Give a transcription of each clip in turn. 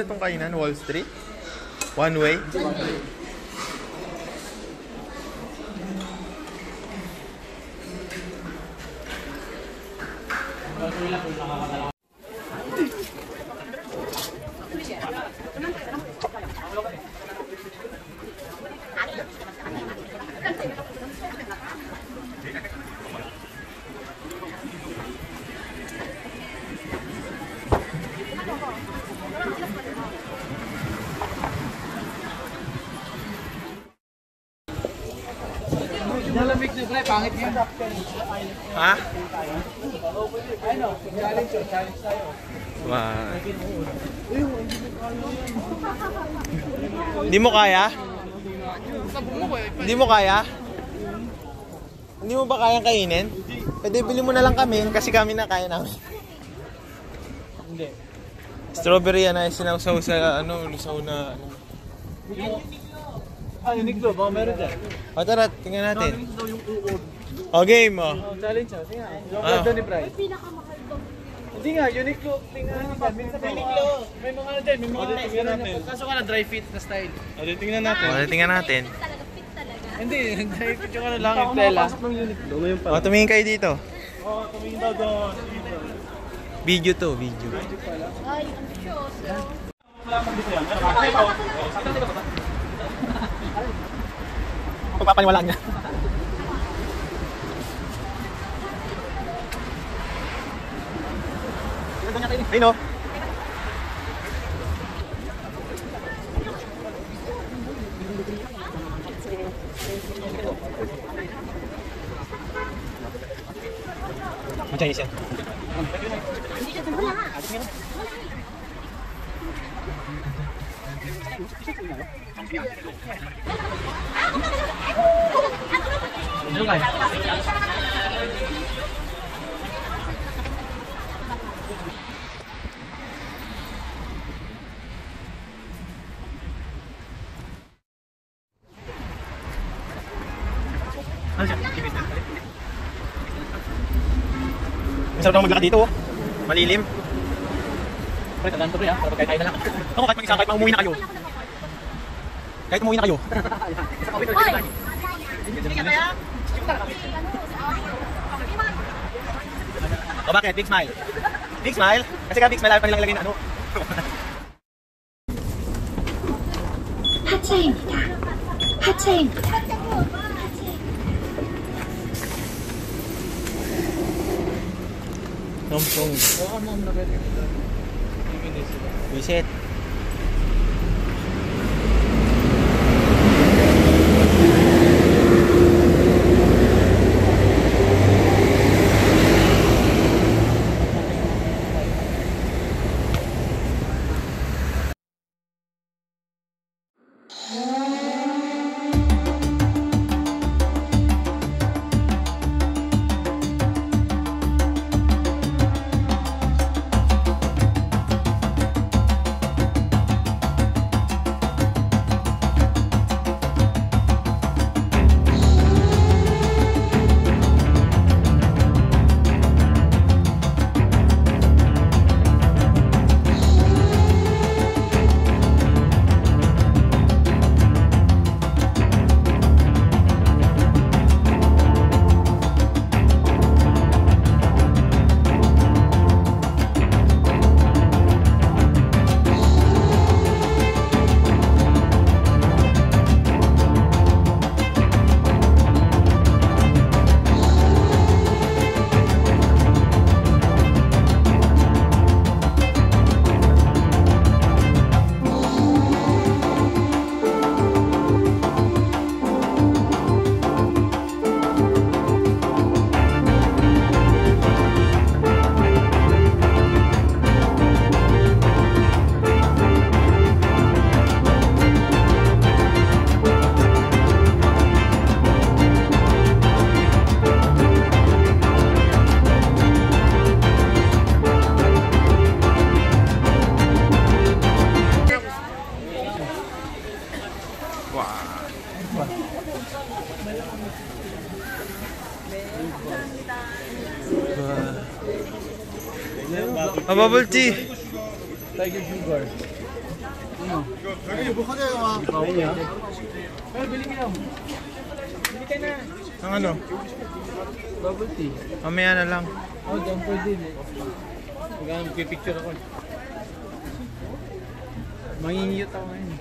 Wall... Ano nitong kainan? Wall Street? One Way? Malamig na pre, pangit yan. Ha? Ano, challenge yun, challenge tayo. Wow. Hindi mo kaya? Hindi mo kaya? Hindi mo ba kayang kainin? Pwede bili mo na lang kami kasi kami na kaya namin. Hindi. Strawberry yan ay sinawsaw sa ano, lusaw na ano. Ah, Uniqlo, baka meron dyan. O tara, tingnan natin. Ano daw yung uod? O game mo. Oh, challenge yun. Tingnan. Yung Ah. ganda ni Bryce. Hindi nga, Uniqlo. Tingnan natin dyan. Minsan may Uniqlo. May mga dyan, may mga tingnan natin. Kaso ka na dry fit na style. O, tingnan natin. O, tingnan natin. Talaga fit talaga. Hindi, dry fit yung ano lang yung tela. O, tumingin kayo dito. Oo, tumingin daw doon. Video to, video. Ay, ang syoso. Pagpapaniwalaan niya. Ayun o. Chinese yan. Masarap na maglakat dito. Malilim. Pre, tandaan to pre ha, para pagkain na lang. Ako kahit mag-isa, kahit umuwi na kayo. Kahit umuwi na kayo. Hoy! O bakit? Big smile. Big smile? Kasi ka big smile, ayaw pa nilang ilagay na ano. 하차입니다. 하차입니다. Samsung. Baka mo na pwede. Visit. Ah, bubble tea. Tiger Sugar. Ano? Ayun niya. Pero bili ka lang. Bili ka na. Ang ano? Bubble tea. Mamaya na lang. Oh, jumper din eh. Magkano pipicture ako. Mangingiyot ako ngayon.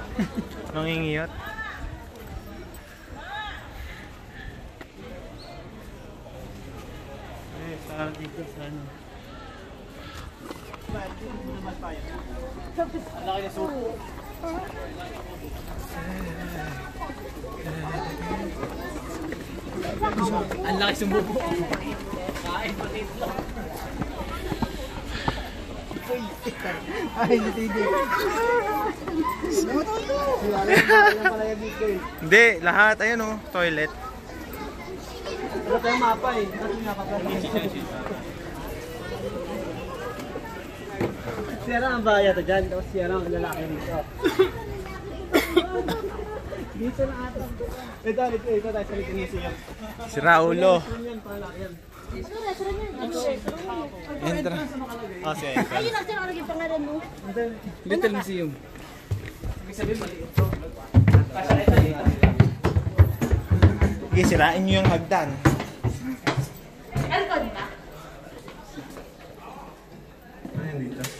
Mangingiyot. Eh, sa dito sa ano. Ang laki na suko. Ang laki. Kain. Ay, hindi hindi. Lahat. Ayun oh, toilet. Wala tayong mapa eh. Kasi nakapagod. Sira ang baya to dyan, tapos sira ang lalaki dito. dito na ata. Ito, ito, ito tayo sa museum. Si Raulo. Entra. Oh, si Ayun ang sino ang pangalan mo. Little Museum. Ibig sabihin, maliit to. Sige, sirain nyo yung hagdan. Aircon ba? Ayun dito.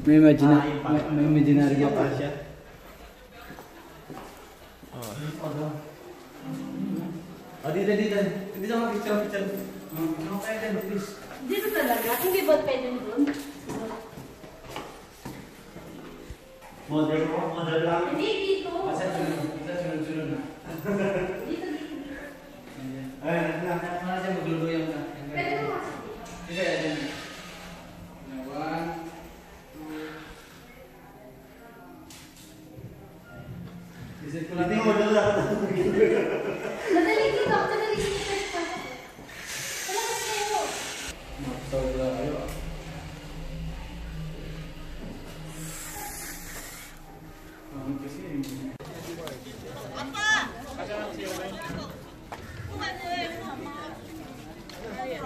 May imaginary, may, may imaginary pa siya. Oh. Oh, dito, dito. Dito ako picture, picture. Ano kaya din, please? Dito talaga? Hindi ba pwede doon? Model mo, model lang. Hindi, dito. Asa sunod, asa sunod, sunod na. Dito, dito. Ayun, na, na, na, siya magluluyang na. Pwede mo kasi. Sige, ayan.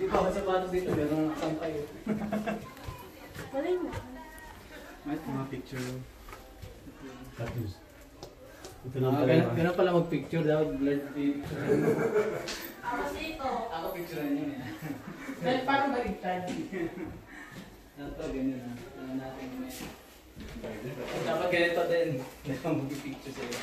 Hindi pa ako sapatos dito, meron nakasampay. Malay mo. May mga picture. Tattoos. Ito Ah, ganun, pala mag-picture daw, blurred picture. Ako dito. Ako picture niyo yan. Dahil parang baligtad. Ito, ganyan na. Tingnan natin may... Dapat ganito din. Dapat mag-picture sa'yo.